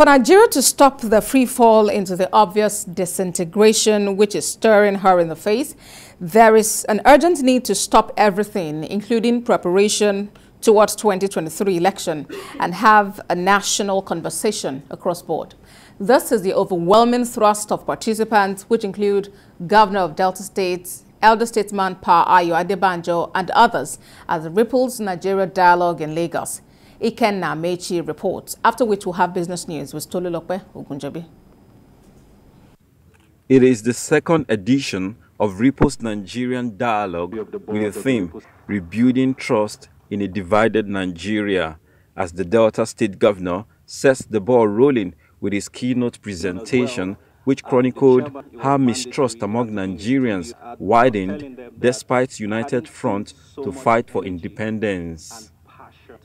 For Nigeria to stop the free fall into the obvious disintegration which is staring her in the face, there is an urgent need to stop everything, including preparation towards 2023 election, and have a national conversation across board. This is the overwhelming thrust of participants, which include Governor of Delta State, elder statesman Pa Ayo Adebanjo, and others the Ripples Nigeria Dialogue in Lagos. Ikenna Amechi reports, after which we'll have business news with Tolulope Ogunjobi. It is the second edition of Ripples Nigerian Dialogue with the theme Rebuilding Trust in a Divided Nigeria as the Delta State Governor sets the ball rolling with his keynote presentation which chronicled how mistrust among Nigerians widened despite united front to fight for independence.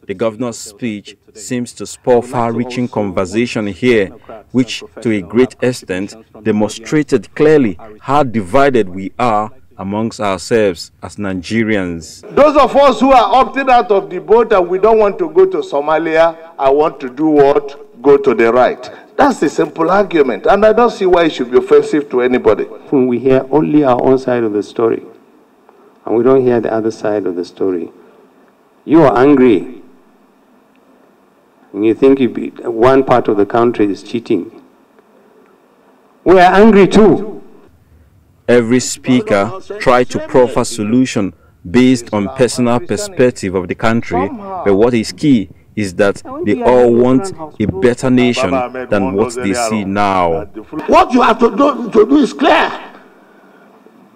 The governor's speech seems to spur far-reaching conversation here, which to a great extent demonstrated clearly how divided we are amongst ourselves as Nigerians. Those of us who are opted out of the boat and we don't want to go to Somalia, I want to do what? Go to the right. That's a simple argument, and I don't see why it should be offensive to anybody. When we hear only our own side of the story, and we don't hear the other side of the story, you are angry. And you think you be, one part of the country is cheating. We are angry too. Every speaker tried to proffer solution based on personal perspective of the country, but what is key is that they all want a better nation than what they see now. What you have to do, to do is clear.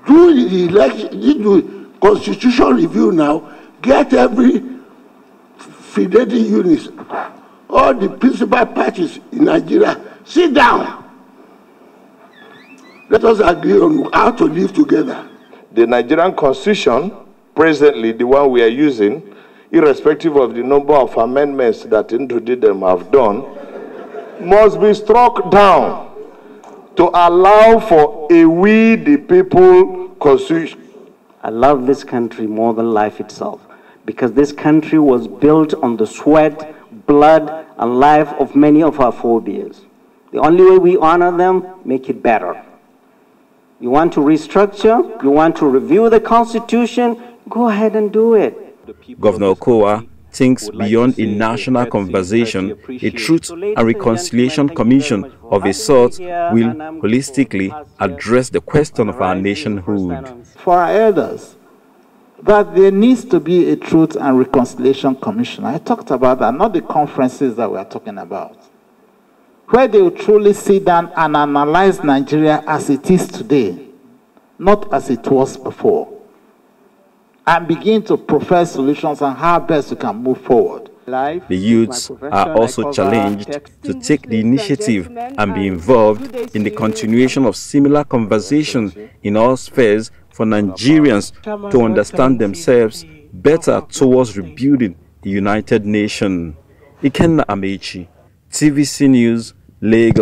Do the election, do constitution review now, get every federating units, all the principal parties in Nigeria, sit down. Let us agree on how to live together. The Nigerian constitution, presently the one we are using, irrespective of the number of amendments that introduced them have done, must be struck down to allow for a we the people constitution. I love this country more than life itself because this country was built on the sweat, blood, and life of many of our forebears. The only way we honor them, make it better. You want to restructure, you want to review the Constitution, go ahead and do it. Governor Okowa thinks beyond a national conversation, a Truth and Reconciliation Commission of a sort will holistically address the question of our nationhood. For our elders, that there needs to be a Truth and Reconciliation Commission. I talked about that, not the conferences that we are talking about. Where they will truly sit down and analyze Nigeria as it is today, not as it was before and begin to profess solutions on how best we can move forward. The youths are also challenged to take the initiative and be involved in the continuation of similar conversations in all spheres for Nigerians to understand themselves better towards rebuilding the United Nation. Ikenna Amechi, TVC News, Lagos.